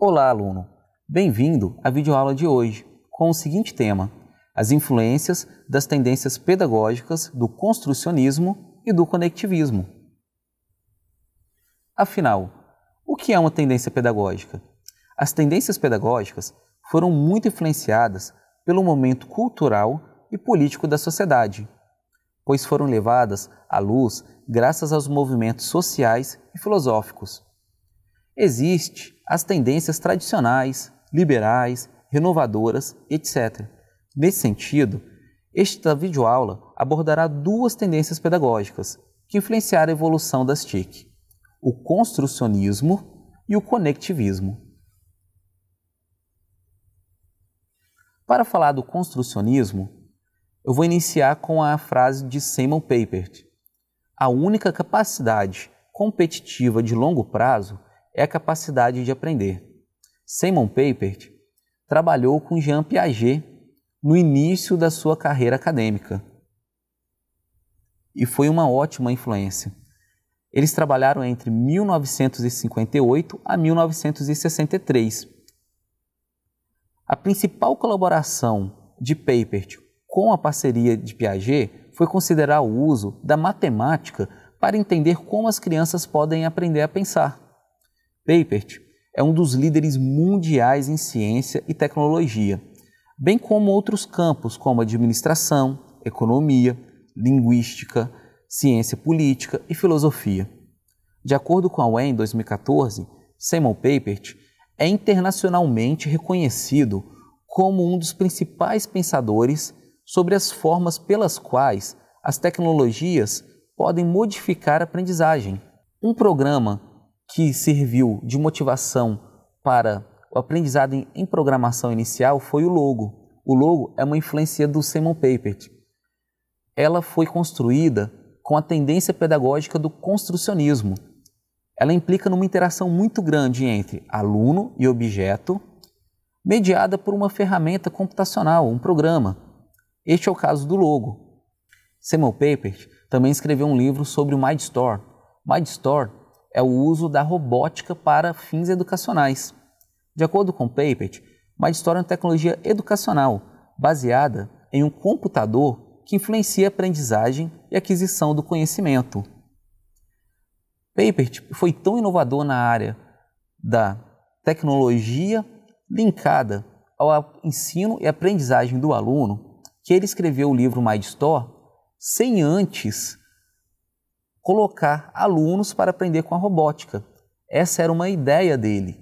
Olá, aluno! Bem-vindo à videoaula de hoje com o seguinte tema: as influências das tendências pedagógicas do construcionismo e do conectivismo. Afinal, o que é uma tendência pedagógica? As tendências pedagógicas foram muito influenciadas pelo momento cultural e político da sociedade, pois foram levadas à luz graças aos movimentos sociais e filosóficos. Existem as tendências tradicionais, liberais, renovadoras, etc. Nesse sentido, esta videoaula abordará duas tendências pedagógicas que influenciaram a evolução das TIC: o construcionismo e o conectivismo. Para falar do construcionismo, eu vou iniciar com a frase de Simon Papert. A única capacidade competitiva de longo prazo é a capacidade de aprender. Simon Papert trabalhou com Jean Piaget no início da sua carreira acadêmica e foi uma ótima influência. Eles trabalharam entre 1958 a 1963. A principal colaboração de Papert com a parceria de Piaget foi considerar o uso da matemática para entender como as crianças podem aprender a pensar. Papert é um dos líderes mundiais em ciência e tecnologia, bem como outros campos como administração, economia, linguística, ciência política e filosofia. De acordo com a UE em 2014, Simon Papert é internacionalmente reconhecido como um dos principais pensadores sobre as formas pelas quais as tecnologias podem modificar a aprendizagem. Um programa que serviu de motivação para o aprendizado em programação inicial foi o logo. O logo é uma influência do Simon Papert. Ela foi construída com a tendência pedagógica do construcionismo. Ela implica numa interação muito grande entre aluno e objeto, mediada por uma ferramenta computacional, um programa. Este é o caso do logo. Simon Papert também escreveu um livro sobre o MindStore. MindStore é o uso da robótica para fins educacionais. De acordo com Papert, MindStore é uma tecnologia educacional baseada em um computador que influencia a aprendizagem e aquisição do conhecimento. Papert foi tão inovador na área da tecnologia linkada ao ensino e aprendizagem do aluno que ele escreveu o livro MindStore sem antes colocar alunos para aprender com a robótica. Essa era uma ideia dele.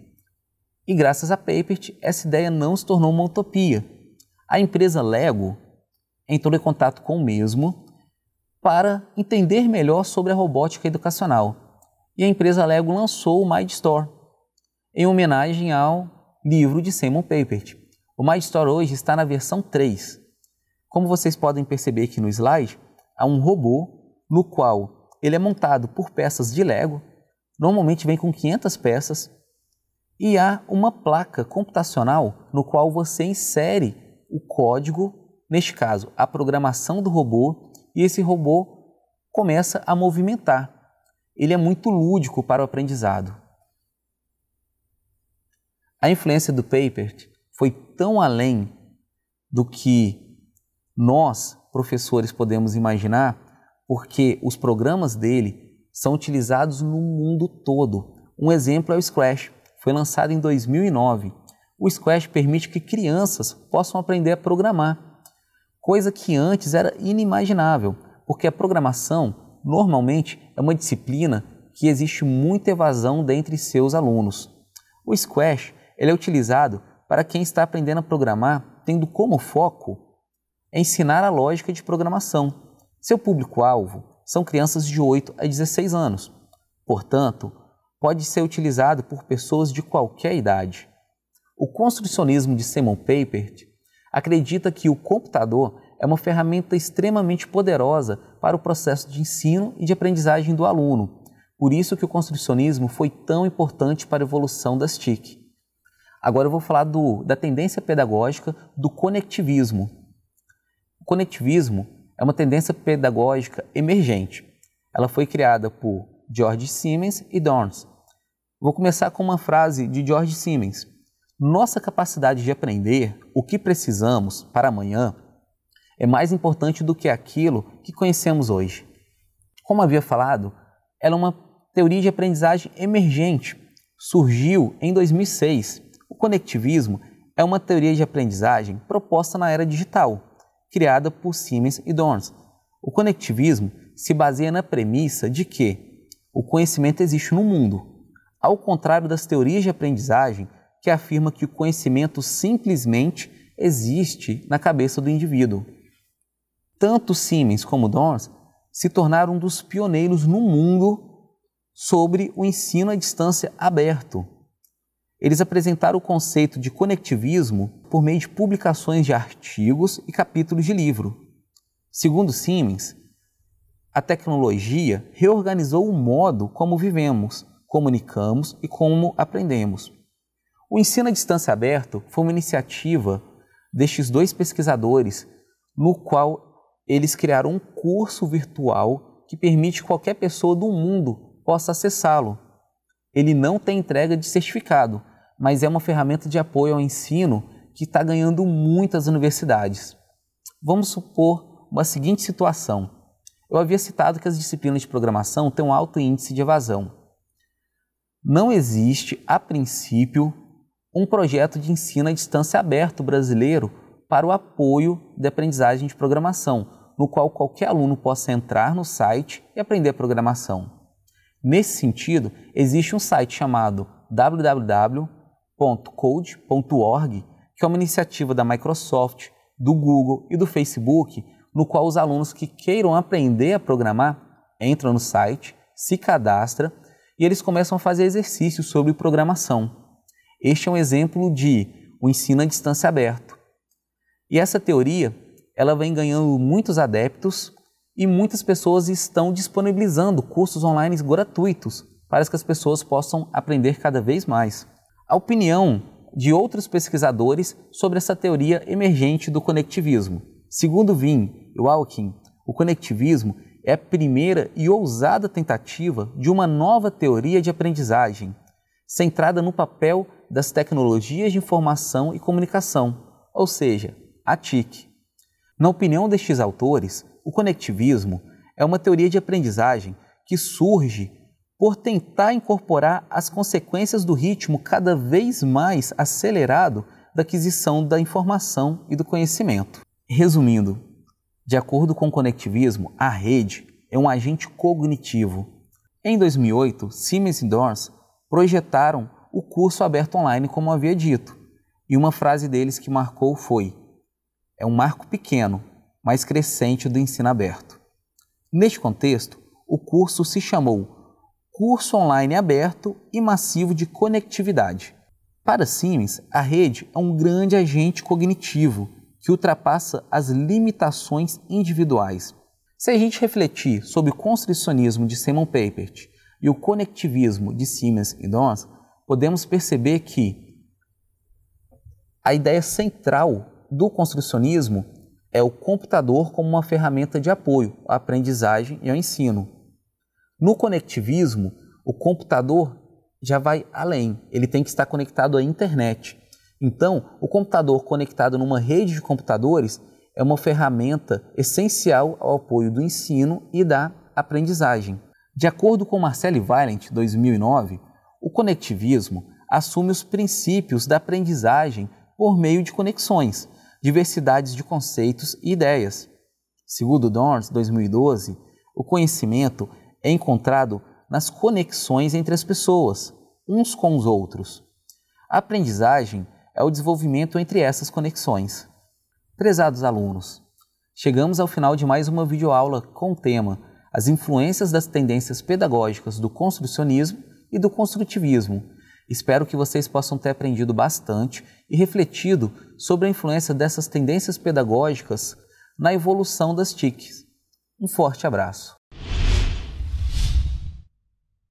E graças a Papert, essa ideia não se tornou uma utopia. A empresa Lego entrou em contato com o mesmo para entender melhor sobre a robótica educacional. E a empresa Lego lançou o MindStore, em homenagem ao livro de Simon Papert. O MindStore hoje está na versão 3. Como vocês podem perceber aqui no slide, há um robô no qual ele é montado por peças de Lego, normalmente vem com 500 peças, e há uma placa computacional no qual você insere o código, neste caso, a programação do robô, e esse robô começa a movimentar. Ele é muito lúdico para o aprendizado. A influência do Papert foi tão além do que nós, professores, podemos imaginar, porque os programas dele são utilizados no mundo todo. Um exemplo é o Scratch, foi lançado em 2009. O Scratch permite que crianças possam aprender a programar, coisa que antes era inimaginável, porque a programação normalmente é uma disciplina que existe muita evasão dentre seus alunos. O Scratch ele é utilizado para quem está aprendendo a programar, tendo como foco ensinar a lógica de programação. Seu público-alvo são crianças de 8 a 16 anos. Portanto, pode ser utilizado por pessoas de qualquer idade. O construcionismo de Simon Papert acredita que o computador é uma ferramenta extremamente poderosa para o processo de ensino e de aprendizagem do aluno. Por isso que o construcionismo foi tão importante para a evolução das TIC. Agora eu vou falar do, da tendência pedagógica do conectivismo. O conectivismo é uma tendência pedagógica emergente. Ela foi criada por George Siemens e Dorns. Vou começar com uma frase de George Siemens. Nossa capacidade de aprender o que precisamos para amanhã é mais importante do que aquilo que conhecemos hoje. Como havia falado, ela é uma teoria de aprendizagem emergente. Surgiu em 2006. O conectivismo é uma teoria de aprendizagem proposta na era digital, criada por Siemens e Dorns. O conectivismo se baseia na premissa de que o conhecimento existe no mundo, ao contrário das teorias de aprendizagem que afirma que o conhecimento simplesmente existe na cabeça do indivíduo. Tanto Siemens como Dorns se tornaram um dos pioneiros no mundo sobre o ensino à distância aberto. Eles apresentaram o conceito de conectivismo por meio de publicações de artigos e capítulos de livro. Segundo Siemens, a tecnologia reorganizou o modo como vivemos, comunicamos e como aprendemos. O ensino à distância aberto foi uma iniciativa destes dois pesquisadores, no qual eles criaram um curso virtual que permite que qualquer pessoa do mundo possa acessá-lo. Ele não tem entrega de certificado, mas é uma ferramenta de apoio ao ensino que está ganhando muitas universidades. Vamos supor uma seguinte situação. Eu havia citado que as disciplinas de programação têm um alto índice de evasão. Não existe, a princípio, um projeto de ensino à distância aberto brasileiro para o apoio da aprendizagem de programação, no qual qualquer aluno possa entrar no site e aprender programação. Nesse sentido, existe um site chamado www.code.org, que é uma iniciativa da Microsoft, do Google e do Facebook no qual os alunos que queiram aprender a programar entram no site, se cadastram e eles começam a fazer exercícios sobre programação. Este é um exemplo de o ensino à distância aberto. E essa teoria, ela vem ganhando muitos adeptos e muitas pessoas estão disponibilizando cursos online gratuitos para que as pessoas possam aprender cada vez mais. A opinião de outros pesquisadores sobre essa teoria emergente do conectivismo. Segundo Vim Walking, o conectivismo é a primeira e ousada tentativa de uma nova teoria de aprendizagem, centrada no papel das tecnologias de informação e comunicação, ou seja, a TIC. Na opinião destes autores, o conectivismo é uma teoria de aprendizagem que surge por tentar incorporar as consequências do ritmo cada vez mais acelerado da aquisição da informação e do conhecimento. Resumindo, de acordo com o conectivismo, a rede é um agente cognitivo. Em 2008, Siemens e Dorns projetaram o curso aberto online como havia dito, e uma frase deles que marcou foi: é um marco pequeno, mas crescente do ensino aberto. Neste contexto, o curso se chamou Curso Online Aberto e Massivo de Conectividade. Para Siemens, a rede é um grande agente cognitivo que ultrapassa as limitações individuais. Se a gente refletir sobre o construcionismo de Simon Papert e o conectivismo de Siemens e Dons, podemos perceber que a ideia central do construcionismo é o computador como uma ferramenta de apoio à aprendizagem e ao ensino. No conectivismo, o computador já vai além, ele tem que estar conectado à internet. Então, o computador conectado numa rede de computadores é uma ferramenta essencial ao apoio do ensino e da aprendizagem. De acordo com Marcelo Violent, 2009, o conectivismo assume os princípios da aprendizagem por meio de conexões, diversidades de conceitos e ideias. Segundo Dorns, 2012, o conhecimento é encontrado nas conexões entre as pessoas, uns com os outros. A aprendizagem é o desenvolvimento entre essas conexões. Prezados alunos, chegamos ao final de mais uma videoaula com o tema As influências das tendências pedagógicas do construcionismo e do construtivismo. Espero que vocês possam ter aprendido bastante e refletido sobre a influência dessas tendências pedagógicas na evolução das TICs. Um forte abraço.